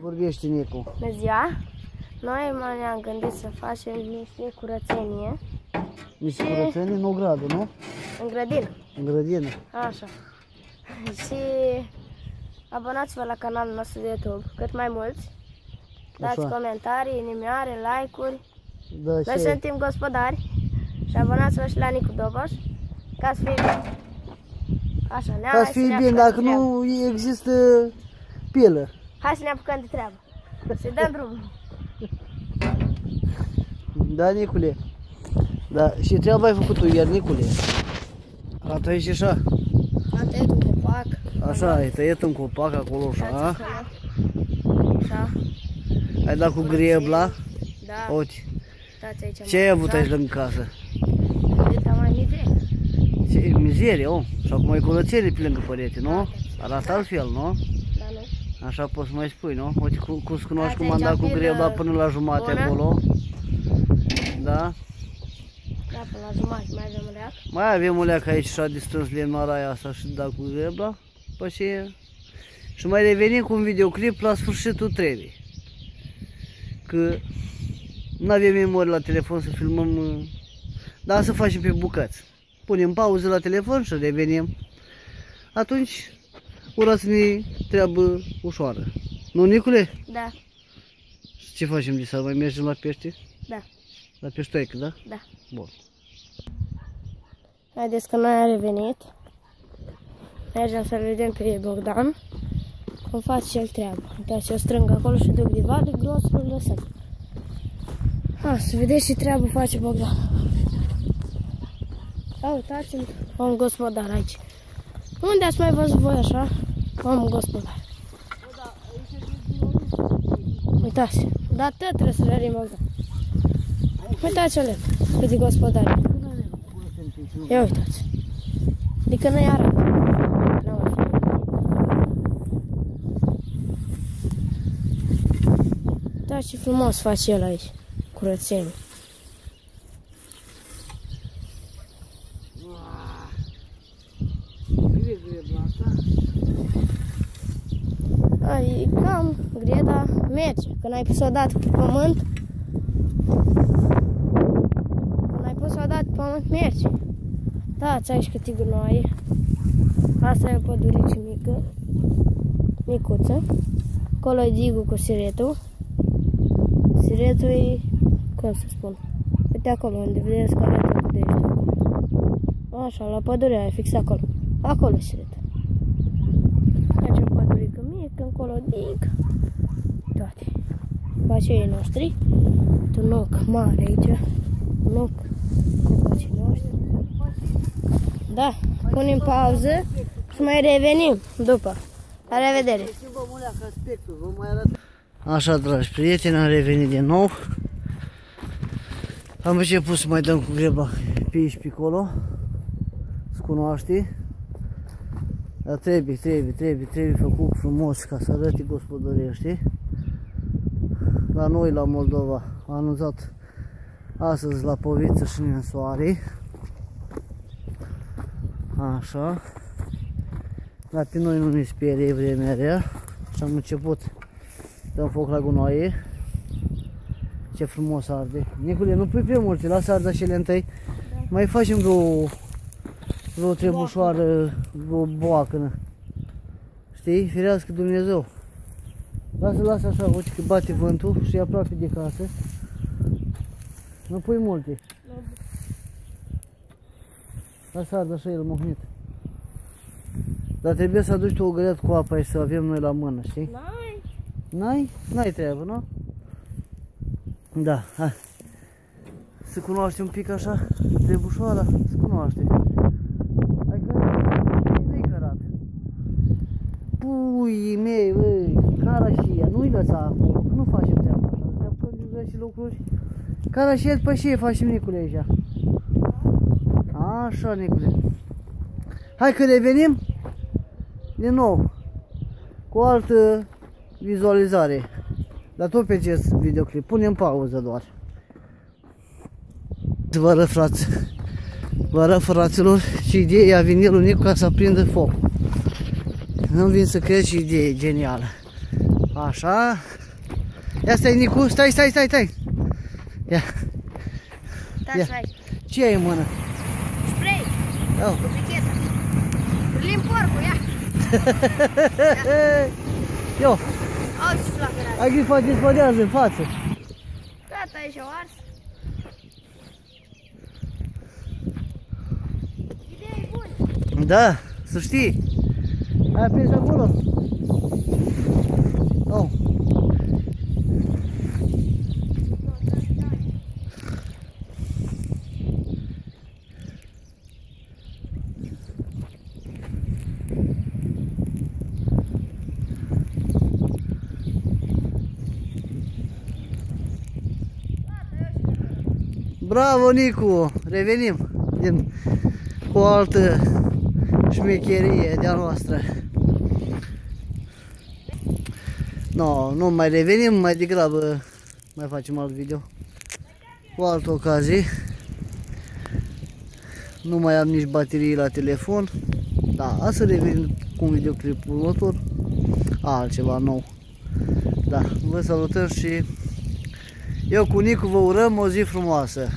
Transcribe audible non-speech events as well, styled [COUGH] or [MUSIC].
Vorbește Nicu. Bună ziua! Noi mai ne-am gândit să facem niște curățenie Niște Și- curățenie în ogradă, nu? în grădină. În grădină. Așa. [LAUGHS] Și abonați-vă la canalul nostru de YouTube, cât mai mulți. Dați Așa. comentarii, inimioare, like-uri. Da, Noi și suntem gospodari și abonați-vă și la Nicu Doboș ca să fie bine. Așa, ne ca să fie bine, dacă nu există pilă. Hai să ne apucăm de treabă. Să dăm drumul. Da, Nicule? Da, și treaba ai făcut tu iar, Nicule. A tăiat și așa. Am tăiat un copac. Așa, ai tăiat un copac acolo, așa. Uitați Așa, Ai dat cu grebla. da. Uite, Uitați aici. ce ai avut aici lângă casă? Cât am mai mize. Ce mizerie, om. Și acum ai curățenie pe lângă părete, nu? Arată altfel, nu? Da, nu? Așa poți să mai spui, nu? Uite cum, cum să cunoști Ați cum am aici dat cu pilă grebla până la jumate bună? acolo. Da? Da, până la jumătate mai avem un leac. Mai avem o leacă aici și a distrâns lemnara asta și da cu grebla. După ce... Și mai revenim cu un videoclip la sfârșitul trebuie. Că nu avem memorie la telefon să filmăm, uh, dar să facem pe bucăți. Punem pauză la telefon și revenim. Atunci, ura să ne treabă ușoară. Nu, Nicule? Da, Ce facem de să mai mergem la pește? da, La peștoică, da? da. Bun. Haideți că noi am revenit. Mergem să vedem pe Bogdan cum face el treaba. Uitați, eu strâng acolo și duc de vale, grosul îl lăsăm. Ha, să vedeți ce treabă face Bogdan. A, uitați-l, om gospodar aici. Unde ați mai văzut voi așa? Om gospodar. Uitați, da, tot trebuie să rărim Bogdan. Uitați-o, cât de gospodar. e. Ia uitați. Adică nu-i arată. N-am văzut. Da, ce frumos face el aici. Curățenie. E cam greda merge. Când ai pus-o dată pe pământ, când ai pus-o dată pe pământ, merge. Da, ți aici câte gunoaie. Asta e o pădurice mică, micuță. Acolo e digul cu siretul. Siretul e, cum să spun, uite acolo unde vedeți care e de aici. Așa, la pădurea aia, fix acolo. Acolo e siretul. Aici e o pădurică mică, încolo dig. Toate. Copacii noștri. Un oc mare aici. Un oc. Copacii noștri. Da, punem pauză și mai revenim după. La revedere! Așa, dragi prieteni, am revenit din nou. Am început să mai dăm cu greba pe aici, pe acolo. Să cunoaște. Dar trebuie, trebuie, trebuie, trebuie făcut frumos ca să arăte gospodărie, știi? La noi, la Moldova, a anunțat astăzi la Poviță și în soare. Așa. Dar pe noi nu ne sperie vremea rea. Și am început Dăm foc la gunoaie. Ce frumos arde. Nicule, nu pui prea multe, lasă ardă și întâi. Mai facem vreo, vreo trebușoară, vreo boacănă. Știi? Firească Dumnezeu. Lasă, lasă așa, uite că bate vântul și e aproape de casă. Nu pui multe. Lasă ardă așa el mohnit. Dar trebuie să aduci tu o găleată cu apă și să avem noi la mână, știi? N-ai? N-ai? N-ai treabă, nu? Da, hai. Să cunoaște un pic așa trebușoara, să cunoaște. Hai că nu-i cărat. Pui mei, băi, cara și ea, nu-i lăsa acolo, că nu facem treaba așa. Ne apucăm de și lucruri. Cara și el, pe și facem Nicule aici. Așa, Nicule. Hai că revenim din nou cu o altă vizualizare. Dar tot pe acest videoclip. Punem pauză doar. Vă arăt, frați. Vă arăt, fraților, ce idee a vinilul Nicu ca să aprindă foc. Nu vin să cred ce idee genială. Așa. Ia stai, Nicu, stai, stai, stai, stai. Ia, Da, Ia. stai. ce ai în mână? Spray, Oh. cu pichetă. Lim porcul, ia. [LAUGHS] Eu, Auzi flacărat. ai grifa dispărează în față. Gata, ești o ars. Idei bune. Da, să știi. Ai prins acolo? Oh. Bravo, Nicu! Revenim din, cu o altă șmecherie de-a noastră. No, nu mai revenim, mai degrabă mai facem alt video. Cu altă ocazie. Nu mai am nici baterii la telefon. Da, să revenim cu un videoclip următor. Altceva nou. Da, vă salutăm și eu cu Nicu vă urăm o zi frumoasă.